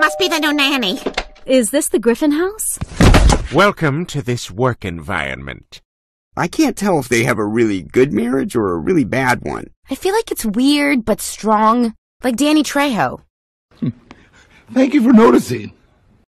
must be the new nanny. Is this the Griffin house? Welcome to this work environment. I can't tell if they have a really good marriage or a really bad one. I feel like it's weird but strong, like Danny Trejo. Hmm. Thank you for noticing.